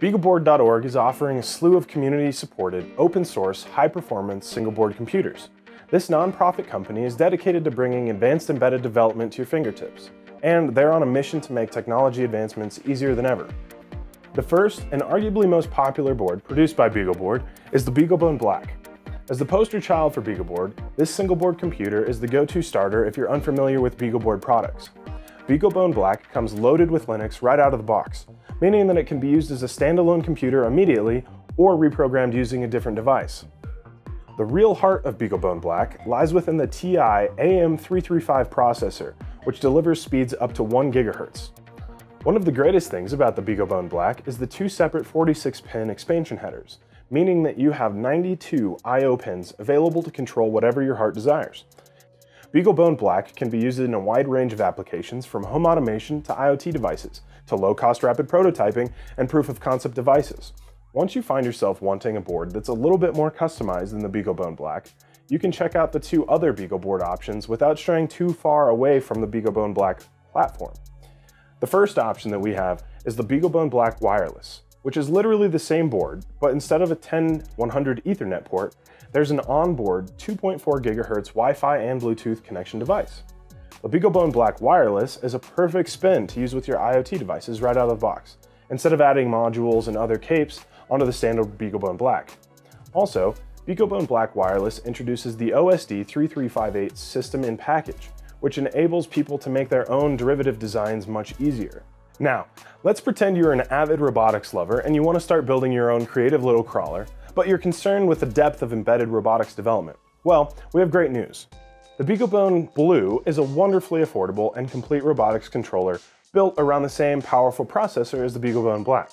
BeagleBoard.org is offering a slew of community-supported, open-source, high-performance single-board computers. This nonprofit company is dedicated to bringing advanced embedded development to your fingertips, and they're on a mission to make technology advancements easier than ever. The first and arguably most popular board produced by BeagleBoard is the BeagleBone Black. As the poster child for BeagleBoard, this single board computer is the go-to starter if you're unfamiliar with BeagleBoard products. BeagleBone Black comes loaded with Linux right out of the box, meaning that it can be used as a standalone computer immediately or reprogrammed using a different device. The real heart of BeagleBone Black lies within the TI AM335 processor, which delivers speeds up to 1 GHz. One of the greatest things about the BeagleBone Black is the two separate 46-pin expansion headers, meaning that you have 92 I.O. pins available to control whatever your heart desires. BeagleBone Black can be used in a wide range of applications from home automation to IoT devices, to low-cost rapid prototyping and proof of concept devices. Once you find yourself wanting a board that's a little bit more customized than the BeagleBone Black, you can check out the two other BeagleBoard options without straying too far away from the BeagleBone Black platform. The first option that we have is the BeagleBone Black Wireless, which is literally the same board, but instead of a 10-100 Ethernet port, there's an onboard 2.4 GHz Wi-Fi and Bluetooth connection device. The BeagleBone Black Wireless is a perfect spin to use with your IoT devices right out of the box, instead of adding modules and other capes onto the standard BeagleBone Black. Also, BeagleBone Black Wireless introduces the OSD 3358 system in package, which enables people to make their own derivative designs much easier. Now, let's pretend you're an avid robotics lover and you want to start building your own creative little crawler, but you're concerned with the depth of embedded robotics development. Well, we have great news. The BeagleBone Blue is a wonderfully affordable and complete robotics controller built around the same powerful processor as the BeagleBone Black.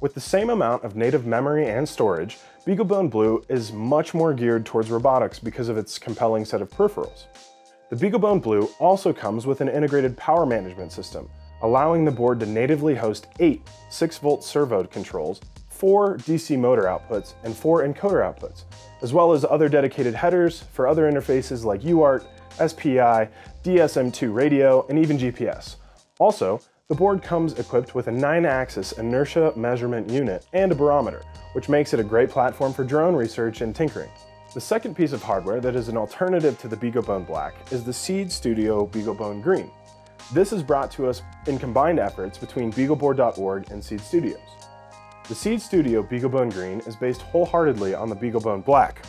With the same amount of native memory and storage, BeagleBone Blue is much more geared towards robotics because of its compelling set of peripherals. The BeagleBone Blue also comes with an integrated power management system, allowing the board to natively host eight 6-volt servo controls, four DC motor outputs, and four encoder outputs, as well as other dedicated headers for other interfaces like UART, SPI, DSM2 radio, and even GPS. Also, the board comes equipped with a 9-axis inertia measurement unit and a barometer, which makes it a great platform for drone research and tinkering. The second piece of hardware that is an alternative to the BeagleBone Black is the Seeed Studio BeagleBone Green. This is brought to us in combined efforts between BeagleBoard.org and Seeed Studios. The Seeed Studio BeagleBone Green is based wholeheartedly on the BeagleBone Black,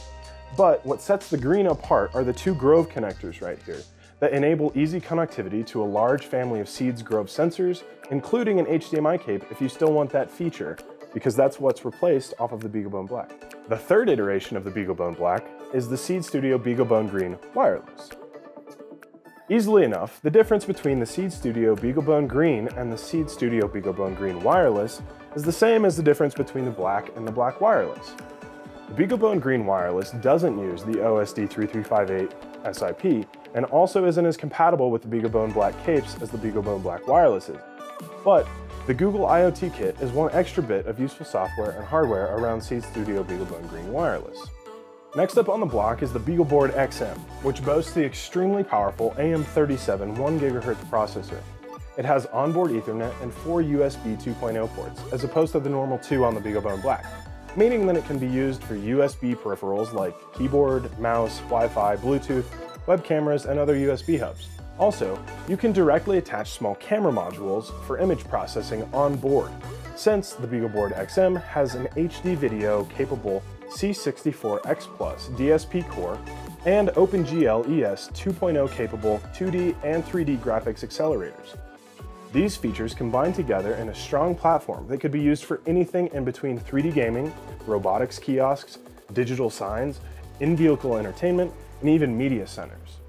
but what sets the green apart are the two Grove connectors right here that enable easy connectivity to a large family of Seeed's Grove sensors, including an HDMI cape if you still want that feature, because that's what's replaced off of the BeagleBone Black. The third iteration of the BeagleBone Black is the Seeed Studio BeagleBone Green Wireless. Easily enough, the difference between the Seeed Studio BeagleBone Green and the Seeed Studio BeagleBone Green Wireless is the same as the difference between the black and the black wireless. The BeagleBone Green Wireless doesn't use the OSD 3358 SIP and also isn't as compatible with the BeagleBone Black capes as the BeagleBone Black Wireless is. But the Google IoT Kit is one extra bit of useful software and hardware around Seeed Studio BeagleBone Green Wireless. Next up on the block is the BeagleBoard XM, which boasts the extremely powerful AM37 1GHz processor. It has onboard Ethernet and four USB 2.0 ports, as opposed to the normal two on the BeagleBone Black, meaning that it can be used for USB peripherals like keyboard, mouse, Wi-Fi, Bluetooth, web cameras, and other USB hubs. Also, you can directly attach small camera modules for image processing on board, since the BeagleBoard XM has an HD video capable C64X Plus DSP core and OpenGL ES 2.0 capable 2D and 3D graphics accelerators. These features combine together in a strong platform that could be used for anything in between 3D gaming, robotics kiosks, digital signs, in-vehicle entertainment, and even media centers.